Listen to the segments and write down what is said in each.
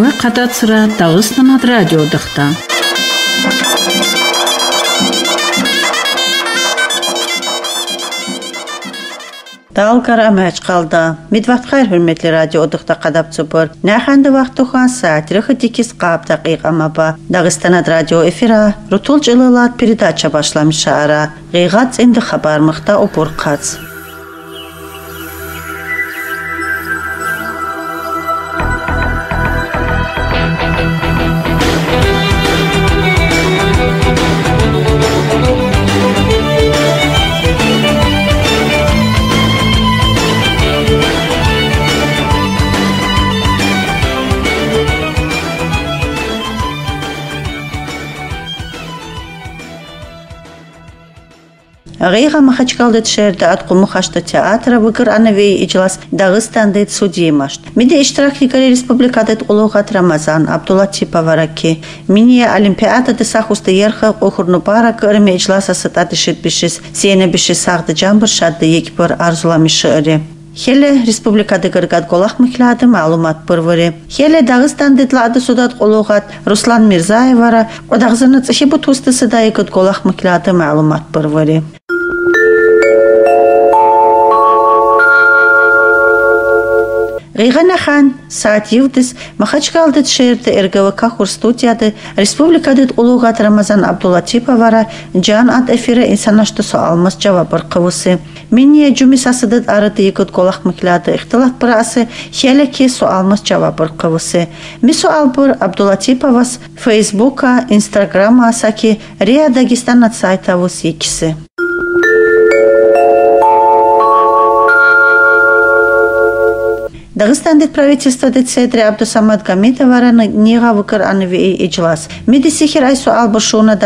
Вы катацыра Дагыстан радиодахта. Талкар амач қалда. Медват хайр хөрмәтле радио одықта қадап цупыр. Нәхәнді вақты хуан саат рөхі декіз қап дақиқ амаба. Дағыстанат радио эфира рутул жылылат передача башламыша ара. Ғиғац енді хабар мықта опур қац. Гыйга Махачкалды тшерде атку Мухашта театра выгыр анавей ижилас Дагыстанды судимашт. Миде иштиракникари республикадет улугат Рамазан Абдулатипа вараки. Мине олимпиада де сахусты ерха охурну пара кырме ижиласа сататы шит бишис. Сене бишис сагды жамбыр шадды екпір арзуламышы ыры. Хеле республикады гыргат голах михлады маалымат пырвыры. Хеле Дагыстан детлады судат олугат Руслан Мирзаевара одагзыны цехи бу тусты сыдайгыт голах михлады маалымат пырвыры. Рейгана хан саат ювдис махачкалдыт шерді эргава кахур студияды республикадыт улугат Рамазан Абдулатиповара жан ат эфире инсанашты суалмас жавабыр қывысы. Мине жумис асыдыт арыды егіт голақ мыклады ихтилат бұрасы хелеке суалмас жавабыр қывысы. Ми суал бұр Абдулатиповас Фейсбука, Инстаграма асаки Риа Дагестан ат сайтавус екісі. Дагыстандет правительство де цедре Абдусамад Гамитовара нига выкыр анви иджлас. Миди сихир айсу албышуна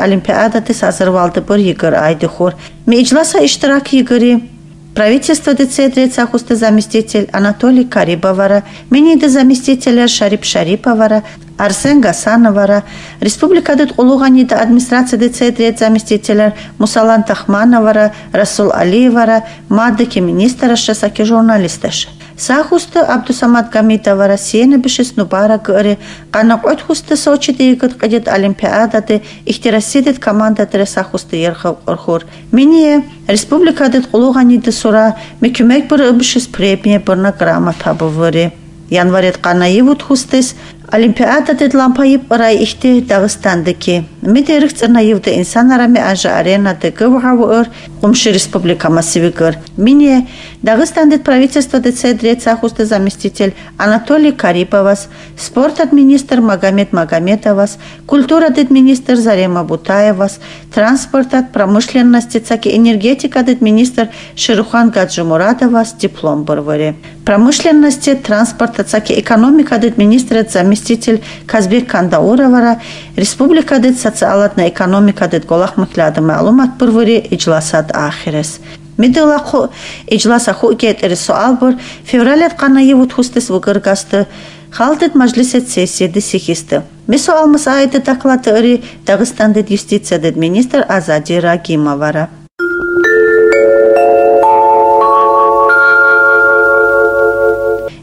Олимпиада тес азырвалды бір егір айды хор. Ми иджласа иштирак егіри Правительство ДЦ Цахусты заместитель Анатолий Карибовара, Миниды заместителя Шарип Шариповара, Арсен Гасановара, Республикадыт Улуганида администрация ДЦ заместителя Мусалан Тахмановара, Расул Алиевара, Мадыки министра Шасаки журналисташа. Сахусты Абдусамат Гамитова Россияны бішіс нубара гыры, қанақ өт хусты Сочи дейгіт қадет Олимпиадады, ихтерасидет команда сахусты ерхы ұрхур. Мене республикадет құлуғаниды сұра, мекімек бір үбішіс премия бірна грама табы выры. Январет қанайы хустыс, Олимпиада дед лампайып ырай ихте Дагыстандыки. Медерик цырнаевды инсанарами ажа арена де гывгавыр Кумши республика массивигыр. Мине Дагыстан дед правительство де цедрет сахусты заместитель Анатолий Кариповас, спорт администр Магомед Магометовас, культура дед министр Зарема Бутаевас, транспорт от промышленности цаки энергетика дед министр Ширухан Гаджимурадовас диплом бырвыре. Промышленности, транспорта цаки экономика дед министр заместитель Казбек Кандауровара республика дед социалатна экономика дед голах мыклады маалумат пырвыри иджласат ахирес. Медылаху иджласа ху кетери суал бур февралет қанайы вот хустес выгыргасты Халтет мажлисет сессияды сихисты. Месо алмыс айды доклады ыры Дагыстандет юстиция дед министр Азади Рагимовара.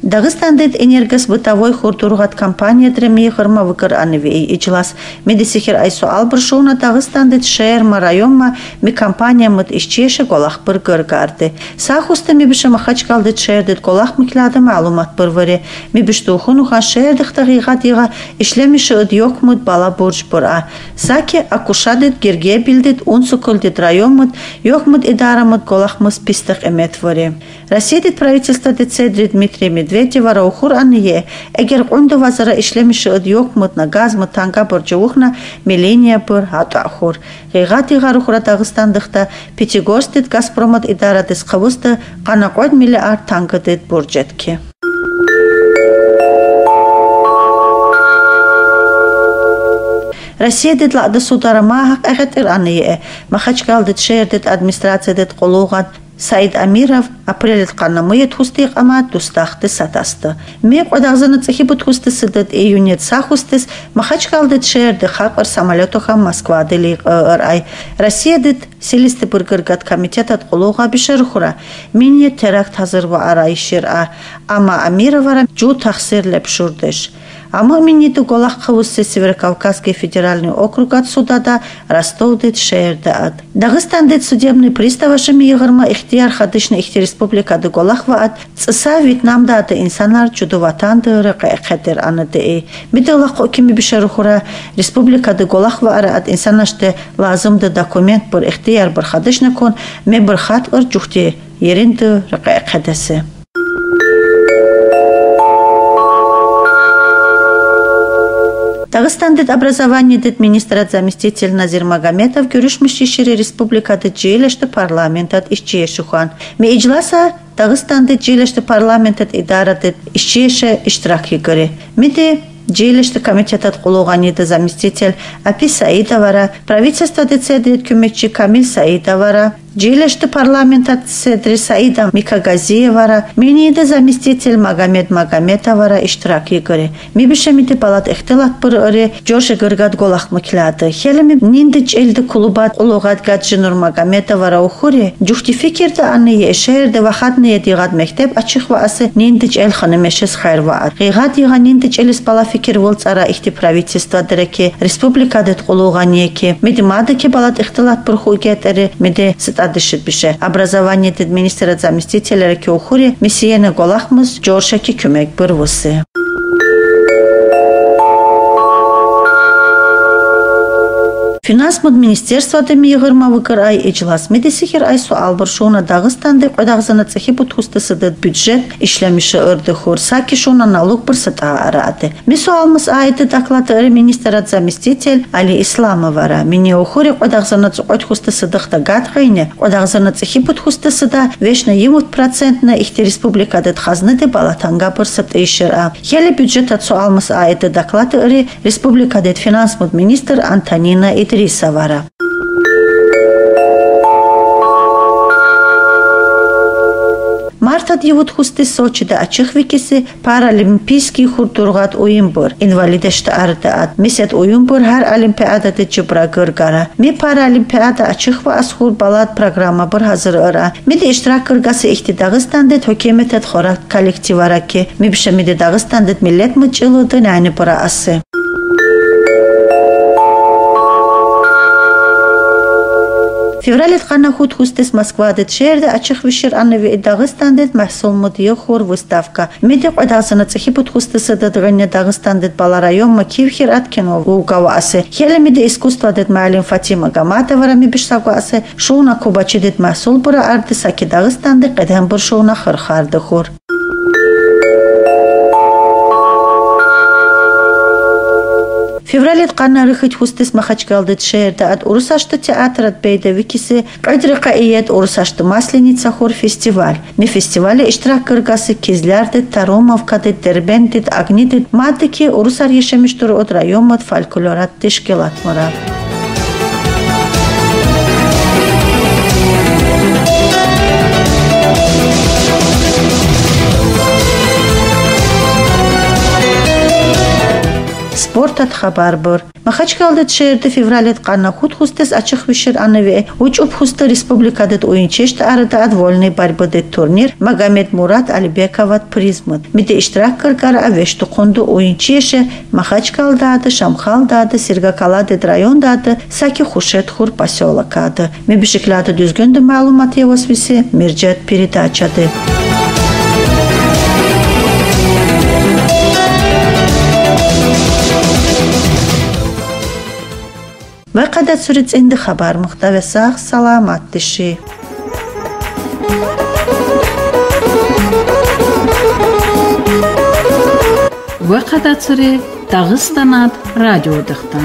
Дагыстандет энергос бытовой хуртургат компания дреме хырма выкыр анвей ичлас. Медисихер айсу албыршуна Дагыстандет шерма районма ми компания мыт ишчеше голах бір гыргарды. Сахуста ми бише махачкалдет шердет голах миклады маалумат бірваре. Ми бишті ухунуха шердих тағиғат иға ишлемиші ыд yok мыт бала борж бұра. Саке акушадет герге билдет унсукылдет район мыт yok мыт идара мыт голах мыс пистық эмет варе. Россиядет правительство Децедри Дмитрий Медведева раухур анье, эгер қунды вазара ишлемиші ыд yok мытна газ мыт танга боржуухна миления бір атахур. Гейгат иға рухура Дағыстандықта Пятигорстет Газпромат идара дес қавысты қанақойд миллиард танга дед боржетке. Россия дед лады сударама хақ әғетір аныя. Махачкал дед шер дед администрация дед қолуғат Саид Амиров апрелет канамует хустик ама дустахты сатасты. Ме қодағзыны цехи бут хусты сыдыт июнет сахустыс махачкалды тшерді хақыр самолетоха Москва дели ай. Россия дит селисті біргіргат комитетат қолуға бішір хура. Мене теракт hazırva arayışır a. Ama Amirovara cu tahsirlep şurdeş. Ама миниту голах хавуссе Северокавказский федеральный округ от суда да Ростов дет шеерда ад. Дагыстан дет судебный пристава шами егырма ихтияр хадышна ихти республика да голахва ад. Цыса Вьетнам да ады инсанар чуду ватан да рыка эхетер аны да э. Миде лахо кими бишарухура республика да голахва ара ад инсанаште лазым да документ бір ихтияр бір хадышна кон ме бір хат ыр жухте ерин да рыка эхетесе. Дагыстандыт образование дит министрат заместитель Назир Магометов görüşмüşшири республикады жиелешти парламентат ишчиешухан. Ме иджласа Дагыстанды жиелешти парламентат идаратыт ишчиеше иштирак егери. Миди Жиелешти комитетат кулуганиды заместитель Апи Саидовара, правительство децедит күмекчи Камил Саидовара, Джилешты парламентат седри Саида Микагазиевара, миниде заместитель Магомед Магометовара иштирак игори. Ми бишемите палат эхтелат пыр ыре Джорше гыргат голах мыклады. Хелеми нинди челди кулубат улугат гаджинур Магометовара ухури. Жухти фикирде аны ешерде вахадны едигат мектеп ачых ва асы нинди чел ханымешес хайр ва. Гигат ига нинди челис пала фикир волцара ихти правительство дереки республикадет кулуганиеки. Медимады ки палат эхтелат пыр хуйгетери меде стадышит бише. Образование министра заместителя Кеухури Месиена Голахмыз Джоршаки көмек бір Финансмыд министерствода миғырма выкыр ай эжлас медесихер ай су албыр Дагыстанды қойдағзаны цехи бұтхусты сыдыд бюджет ишлеміші ырды хур саки шуна налог бір сыта арады. Мису алмыз айды доклады ыры заместитель Али Исламовара. Мини ухури қойдағзаны цуқойт хусты сыдықта гадғайны. Қойдағзаны цехи бұтхусты сыда вешна емут процентна ихте республикады тхазныды балатанга бір сыты а. Хелі бюджет су алмыз айды доклады ыры республикады финансмыд министр Антонина Идри Рисовара. Марта дивут хусты Сочида ачых викиси паралимпийский хуртургат уйымбур. Инвалидешті ат. Месет уйымбур һәр олимпиадады чыбра гыргара. Ми паралимпиада ачых ва асхур балат программа бур hazır ора. Ми де иштирак кыргасы ихти Дагыстандет хокеметет хорак коллективара ки. Ми бише ми де Дагыстандет миллет мычылуды найны бура асы. Февралет хана худ хустес Москва дет шерде ачих вишер анневи Дагыстан дет mahsul мудия хор выставка. Меди қойдағсына цехи пут хустесы дадығыне Дагыстан дет бала район ма кивхер аткино угава асе. Хеле меди искусство дет малин Фатима Гаматова рами бишсагу асе. Шуна кубачи дет mahsul бура арди саки Дагыстан дет қедем бур шуна хырхарды хор. Февралет қанарыхыт хустес махачкалдыт шерда от урусашты театрат бейда викиси қайдрықа иет урусашты масленица хор фестиваль. Ми фестивале иштирак кыргасы кезлярды, таромовкады, дербендит, агнидит, мадыки урусар ешемиштур от райомат фольклорат тешкелат мурат. спортат хабар бур. Махачкалдет шерде февралет қанна худ хустес ачық вишер анаве учуп хуста республикадет уинчешт арада ад вольный борьбы турнир Магомед Мурат Алибековат призмат. Миде иштирак кыргар авешту қонду уинчеше Махачкалдады, Шамхалдады, Сиргакаладет райондады, Саки Хушет хур поселокады. Мебишиклады дүзгөнді маалымат евосвиси Мирджет передачады. вайкъада сурицӀинди хабар мухтависах саламат тиши вайкъада цури дағыстанат радиодыхта